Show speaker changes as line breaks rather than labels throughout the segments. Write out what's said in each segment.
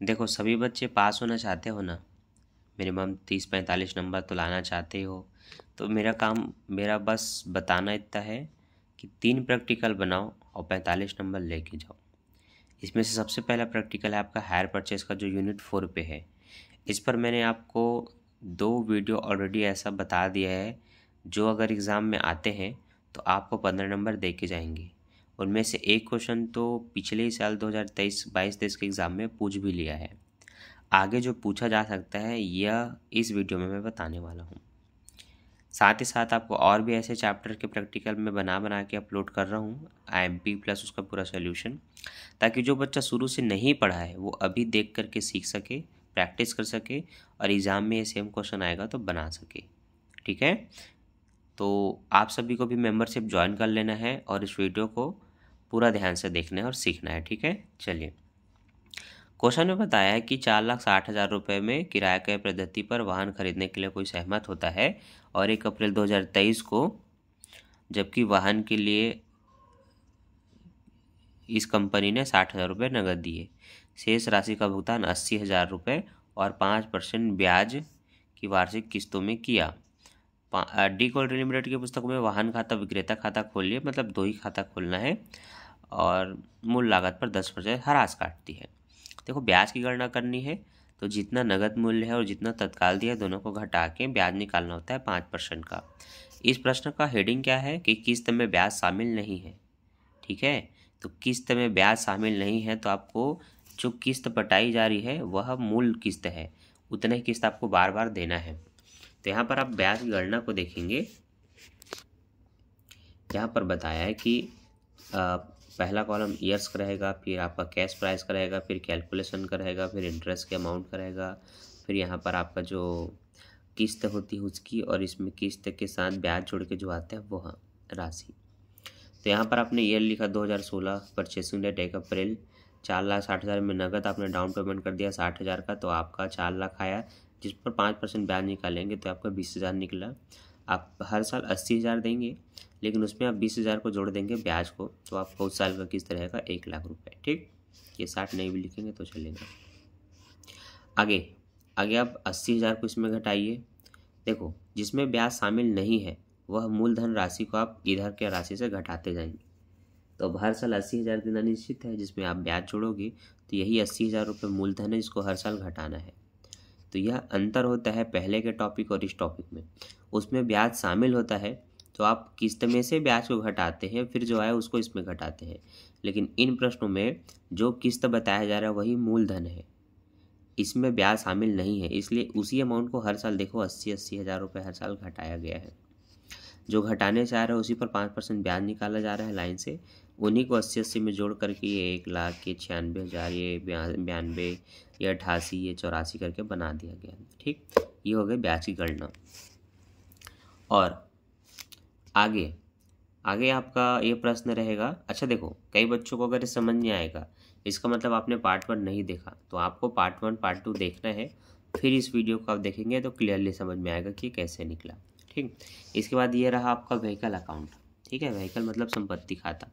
देखो, सभी बच्चे पास होना चाहते हो ना? मिनिमम तीस पैंतालीस नंबर तो लाना चाहते हो। तो मेरा काम, मेरा बस बताना इतना है कि तीन प्रैक्टिकल बनाओ और पैंतालीस नंबर लेके जाओ। इसमें से सबसे पहला प्रैक्टिकल है आपका हायर परचेज का, जो यूनिट फोर पे है। इस पर मैंने आपको दो वीडियो ऑलरेडी ऐसा बता दिया है। जो अगर एग्ज़ाम में आते हैं तो आपको पंद्रह नंबर दे के जाएँगे। उनमें से एक क्वेश्चन तो पिछले ही साल 2023 22 तेईस के एग्ज़ाम में पूछ भी लिया है। आगे जो पूछा जा सकता है, यह इस वीडियो में मैं बताने वाला हूँ। साथ ही साथ आपको और भी ऐसे चैप्टर के प्रैक्टिकल में बना बना के अपलोड कर रहा हूँ, आई एम पी प्लस उसका पूरा सोल्यूशन, ताकि जो बच्चा शुरू से नहीं पढ़ा है, वो अभी देख करके सीख सके, प्रैक्टिस कर सके और एग्ज़ाम में ये सेम क्वेश्चन आएगा तो बना सके। ठीक है? तो आप सभी को भी मेंबरशिप ज्वाइन कर लेना है और इस वीडियो को पूरा ध्यान से देखना है और सीखना है, ठीक है? चलिए। क्वेश्चन में बताया है कि चार लाख साठ हज़ार रुपये में किराए के पद्धति पर वाहन खरीदने के लिए कोई सहमत होता है और एक अप्रैल 2023 को, जबकि वाहन के लिए इस कंपनी ने साठ हज़ार रुपये नगद दिए। शेष राशि का भुगतान अस्सी हज़ार रुपये और पाँच परसेंट ब्याज की वार्षिक किस्तों में किया। डी कोल्ड लिमिटेड की पुस्तक में वाहन खाता विक्रेता खाता खोलिए मतलब दो ही खाता खोलना है। और मूल लागत पर दस परसेंट हरास काटती है। देखो, ब्याज की गणना करनी है तो जितना नगद मूल्य है और जितना तत्काल दिया है, दोनों को घटा के ब्याज निकालना होता है पाँच परसेंट का। इस प्रश्न का हेडिंग क्या है कि किस्त में ब्याज शामिल नहीं है, ठीक है? तो किस्त में ब्याज शामिल नहीं है तो आपको जो किस्त पटाई जा रही है, वह मूल किस्त है। उतना ही किस्त आपको बार बार देना है। तो यहाँ पर आप ब्याज की गणना को देखेंगे। यहाँ पर बताया है कि पहला कॉलम ईयर्स का रहेगा, फिर आपका कैश प्राइस का रहेगा, फिर कैलकुलेशन का रहेगा, फिर इंटरेस्ट के अमाउंट का रहेगा, फिर यहाँ पर आपका जो किस्त होती है उसकी और इसमें किस्त के साथ ब्याज जोड़ के जो आता है वो हाँ राशि। तो यहाँ पर आपने ईयर लिखा 2016 परचेसिंग डेट एक अप्रैल, चार लाख साठ हज़ार में नगद आपने डाउन पेमेंट कर दिया साठ हज़ार का तो आपका चार लाख आया, जिस पर पाँच परसेंट ब्याज निकालेंगे तो आपका बीस हज़ार निकला। आप हर साल अस्सी हज़ार देंगे, लेकिन उसमें आप बीस हज़ार को जोड़ देंगे ब्याज को तो आपको उस साल का किस्त रहेगा एक लाख रुपए, ठीक? ये साठ नहीं भी लिखेंगे तो चलेगा। आगे आगे आप अस्सी हज़ार को इसमें घटाइए। देखो, जिसमें ब्याज शामिल नहीं है, वह मूलधन राशि को आप इधर के राशि से घटाते जाएँगे। तो अब हर साल अस्सी हज़ार देना निश्चित है, जिसमें आप ब्याज जोड़ोगे तो यही अस्सी हज़ार रुपये मूलधन है जिसको हर साल घटाना है। तो यह अंतर होता है पहले के टॉपिक और इस टॉपिक में। उसमें ब्याज शामिल होता है तो आप किस्त में से ब्याज को घटाते हैं, फिर जो है उसको इसमें घटाते हैं। लेकिन इन प्रश्नों में जो किस्त बताया जा रहा है वही मूलधन है। इसमें ब्याज शामिल नहीं है, इसलिए उसी अमाउंट को हर साल देखो अस्सी अस्सी हज़ार रुपये हर साल घटाया गया है। जो घटाने से आ रहा है उसी पर पाँच परसेंट ब्याज निकाला जा रहा है लाइन से उन्हीं को अस्सी अस्सी में जोड़ करके ये एक लाख ये छियानवे हज़ार, ये बयानवे ये अठासी, ये चौरासी करके बना दिया गया, ठीक? ये हो गए ब्याज की गणना। और आगे आगे आपका ये प्रश्न रहेगा अच्छा देखो, कई बच्चों को अगर समझ नहीं आएगा, इसका मतलब आपने पार्ट वन नहीं देखा तो आपको पार्ट वन, पार्ट टू देखना है, फिर इस वीडियो को आप देखेंगे तो क्लियरली समझ में आएगा कि कैसे निकला, ठीक? इसके बाद ये रहा आपका व्हीकल अकाउंट ठीक है? व्हीकल मतलब संपत्ति खाता।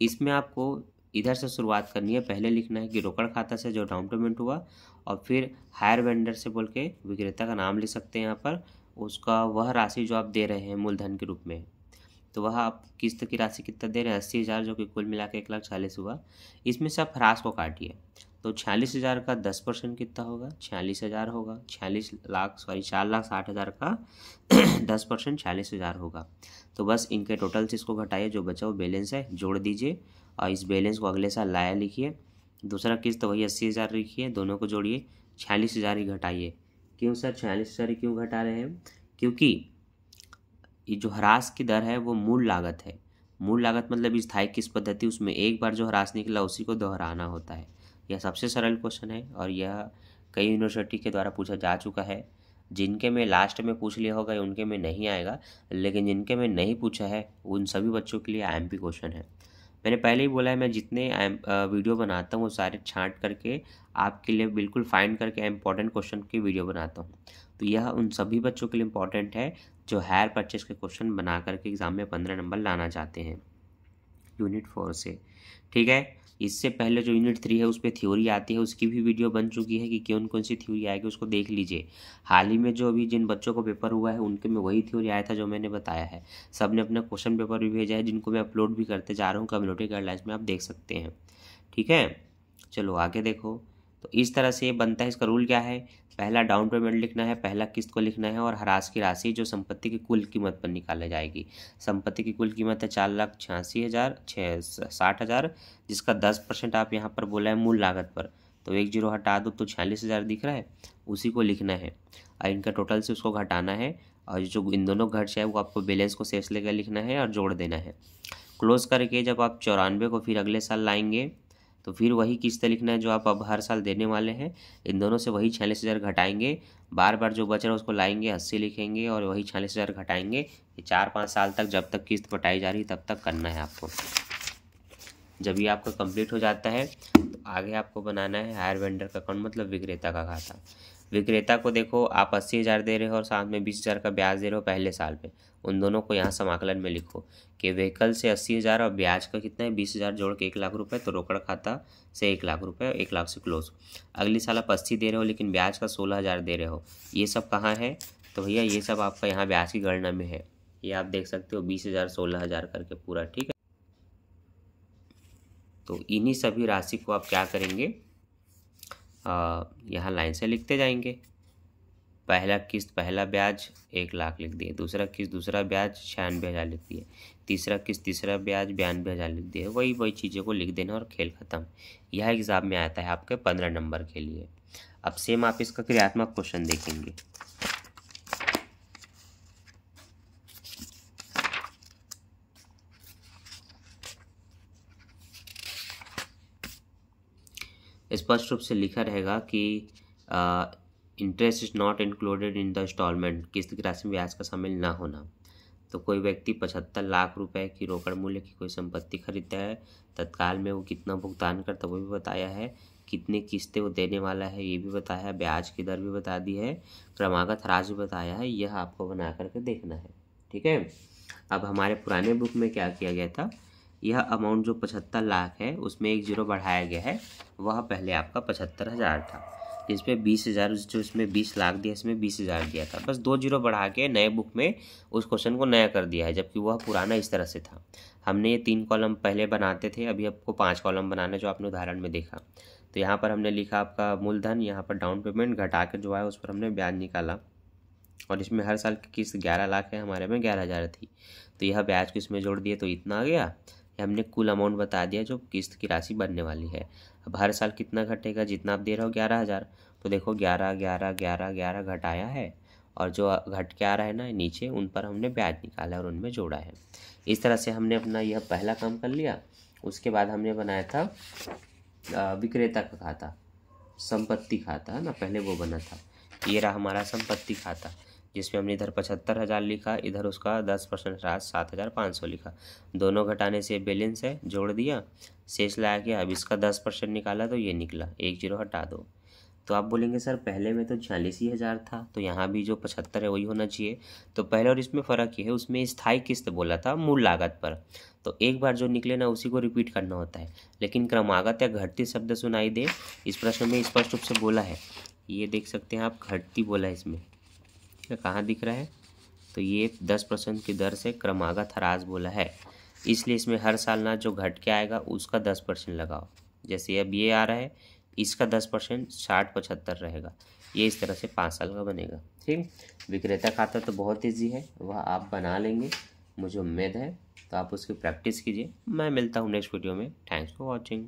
इसमें आपको इधर से शुरुआत करनी है। पहले लिखना है कि रोकड़ खाता से जो डाउन पेमेंट हुआ और फिर हायर वेंडर से बोल के विक्रेता का नाम लिख सकते हैं यहाँ पर। उसका वह राशि जो आप दे रहे हैं मूलधन के रूप में तो वह आप किस्त की राशि कितना दे रहे हैं? अस्सी हज़ार, जो कि कुल मिला के एक लाख चालीस हुआ। इसमें से आप ह्रास को काटिए। तो छियालीस हज़ार का दस परसेंट कितना होगा? छियालीस हज़ार होगा। छियालीस लाख सॉरी चार लाख साठ हज़ार का दस परसेंट छियालीस हज़ार होगा। तो बस इनके टोटल से इसको घटाइए, जो बचा वो बैलेंस है, जोड़ दीजिए और इस बैलेंस को अगले साल लाया लिखिए। दूसरा किस्त तो वही अस्सी हज़ार लिखिए, दोनों को जोड़िए, छियालीस हज़ार ही घटाइए। क्यों सर छियालीस हज़ार ही क्यों घटा रहे हैं क्योंकि ये जो ह्रास की दर है वो मूल लागत है। मूल लागत मतलब स्थायी किस पद्धति, उसमें एक बार जो ह्रास निकला उसी को दोहराना होता है। यह सबसे सरल क्वेश्चन है और यह कई यूनिवर्सिटी के द्वारा पूछा जा चुका है। जिनके में लास्ट में पूछ लिया होगा, उनके में नहीं आएगा, लेकिन जिनके में नहीं पूछा है, उन सभी बच्चों के लिए आईएमपी क्वेश्चन है। मैंने पहले ही बोला है, मैं जितने वीडियो बनाता हूँ, वो सारे छांट करके आपके लिए बिल्कुल फाइंड करके इंपॉर्टेंट क्वेश्चन की वीडियो बनाता हूँ। तो यह उन सभी बच्चों के लिए इंपॉर्टेंट है, जो हायर परचेज के क्वेश्चन बना करके एग्ज़ाम में पंद्रह नंबर लाना चाहते हैं। यूनिट फोर से। ठीक है? इससे पहले जो यूनिट थ्री है, उस पर थ्योरी आती है, उसकी भी वीडियो बन चुकी है कि कौन कौन सी थ्योरी आएगी, उसको देख लीजिए। हाल ही में जो अभी जिन बच्चों को पेपर हुआ है, उनके में वही थ्योरी आया था जो मैंने बताया है। सबने अपना क्वेश्चन पेपर भी भेजा है, जिनको मैं अपलोड भी करते जा रहा हूँ कम्युनिटी गाइडलाइंस में आप देख सकते हैं। ठीक है? चलो, आगे देखो। तो इस तरह से ये बनता है। इसका रूल क्या है? पहला डाउन पेमेंट लिखना है, पहला किस्त को लिखना है और हरास की राशि जो संपत्ति की कुल कीमत पर निकाली जाएगी। संपत्ति की कुल कीमत है चार लाख छियासी हज़ार छः साठ हज़ार, जिसका दस परसेंट आप यहाँ पर बोला है मूल लागत पर। तो एक ज़ीरो हटा दो तो छियालीस हज़ार दिख रहा है, उसी को लिखना है। और इनका टोटल से उसको घटाना है, और जो इन दोनों घट जाए वो आपको बैलेंस को शेष लेकर लिखना है और जोड़ देना है। क्लोज करके जब आप चौरानवे को फिर अगले साल लाएँगे तो फिर वही किस्त लिखना है जो आप अब हर साल देने वाले हैं। इन दोनों से वही छियालीस हज़ार घटाएँगे। बार बार जो बच रहा है उसको लाएँगे, अस्सी लिखेंगे और वही छियालीस हज़ार घटाएँगे। ये चार पाँच साल तक जब तक किस्त पटाई जा रही तब तक करना है आपको। जब ये आपका कंप्लीट हो जाता है तो आगे आपको बनाना है हायर वेंडर का अकाउंट मतलब विक्रेता का खाता। विक्रेता को देखो, आप अस्सी हज़ार दे रहे हो और साथ में बीस हज़ार का ब्याज दे रहे हो पहले साल पे। उन दोनों को यहाँ समाकलन में लिखो कि व्हीकल से अस्सी हज़ार और ब्याज का कितना है? बीस हज़ार जोड़ के एक लाख रुपए तो रोकड़ खाता से एक लाख रुपए, एक लाख से क्लोज अगली साल आप अस्सी दे रहे हो, लेकिन ब्याज का सोलह हज़ार दे रहे हो। ये सब कहाँ है? तो भैया, ये सब आपका यहाँ ब्याज की गणना में है। ये आप देख सकते हो, बीस हज़ार, सोलह हज़ार करके पूरा, ठीक है? तो इन्हीं सभी राशि को आप क्या करेंगे? यहाँ लाइन से लिखते जाएँगे। पहला किस्त, पहला ब्याज एक लाख लिख दिए। दूसरा किस्त, दूसरा ब्याज छियानवे हज़ार लिख दिए। तीसरा किस्त, तीसरा ब्याज बयानवे हज़ार लिख दिए। वही वही चीज़ों को लिख देना और खेल ख़त्म। यह एग्ज़ाम में आता है आपके पंद्रह नंबर के लिए। अब सेम आप इसका क्रियात्मक क्वेश्चन देखेंगे। स्पष्ट रूप से लिखा रहेगा कि interest is not included in the installment किस्त की राशि में ब्याज का शामिल ना होना। तो कोई व्यक्ति पचहत्तर लाख रुपए की रोकड़ मूल्य की कोई संपत्ति खरीदता है, तत्काल में वो कितना भुगतान करता वो भी बताया है। कितनी किस्तें वो देने वाला है, ये भी बताया है। ब्याज की दर भी बता दी है। क्रमागत राज भी बताया है। यह आपको बना करके देखना है। ठीक है? अब हमारे पुराने बुक में क्या किया गया था? यह अमाउंट जो पचहत्तर लाख है, उसमें एक ज़ीरो बढ़ाया गया है, वह पहले आपका पचहत्तर हज़ार था। जिसमें बीस हज़ार, जो इसमें बीस लाख दिया, इसमें बीस हज़ार दिया था। बस दो ज़ीरो बढ़ा के नए बुक में उस क्वेश्चन को नया कर दिया है, जबकि वह पुराना इस तरह से था। हमने ये तीन कॉलम पहले बनाते थे, अभी आपको पाँच कॉलम बनाना जो आपने उदाहरण में देखा। तो यहाँ पर हमने लिखा आपका मूलधन, यहाँ पर डाउन पेमेंट घटा के जो है उस पर हमने ब्याज निकाला। और इसमें हर साल की किस्त ग्यारह लाख है, हमारे में ग्यारह हज़ार थी। तो यह ब्याज को इसमें जोड़ दिए तो इतना आ गया। हमने कुल अमाउंट बता दिया जो किस्त की राशि बनने वाली है। अब हर साल कितना घटेगा? जितना आप दे रहे हो ग्यारह हज़ार। तो देखो, ग्यारह ग्यारह ग्यारह ग्यारह घटाया है और जो घट के आ रहा है ना, नीचे, उन पर हमने ब्याज निकाला और उनमें जोड़ा है। इस तरह से हमने अपना यह पहला काम कर लिया। उसके बाद हमने बनाया था विक्रेता का खाता। संपत्ति खाता, है ना? पहले वो बना था। ये रहा हमारा संपत्ति खाता। जिसमें हमने इधर पचहत्तर हज़ार लिखा, इधर उसका दस परसेंट राज सात हज़ार पाँच सौ लिखा। दोनों घटाने से बैलेंस है, जोड़ दिया, शेष लाया गया अब इसका दस परसेंट निकाला तो ये निकला, एक ज़ीरो हटा दो। तो आप बोलेंगे, सर, पहले में तो छियालीस ही हज़ार था तो यहाँ भी जो पचहत्तर है वही होना चाहिए। तो पहले और इसमें फ़र्क ये है, उसमें स्थायी किस्त बोला था मूल लागत पर। तो एक बार जो निकले ना, उसी को रिपीट करना होता है। लेकिन क्रमागत या घटती शब्द सुनाई दे, इस प्रश्न में स्पष्ट रूप से बोला है। ये देख सकते हैं आप, घटती बोला है इसमें। कहाँ दिख रहा है? तो ये दस परसेंट की दर से क्रमागत हराज बोला है। इसलिए इसमें हर साल ना जो घट के आएगा, उसका दस परसेंट लगाओ। जैसे अब ये आ रहा है, इसका दस परसेंट साठ पचहत्तर रहेगा। ये इस तरह से पाँच साल का बनेगा। ठीक? विक्रेता खाता तो बहुत ईजी है। वह आप बना लेंगे। मुझे उम्मीद है। तो आप उसकी प्रैक्टिस कीजिए। मैं मिलता हूँ नेक्स्ट वीडियो में। Thanks for watching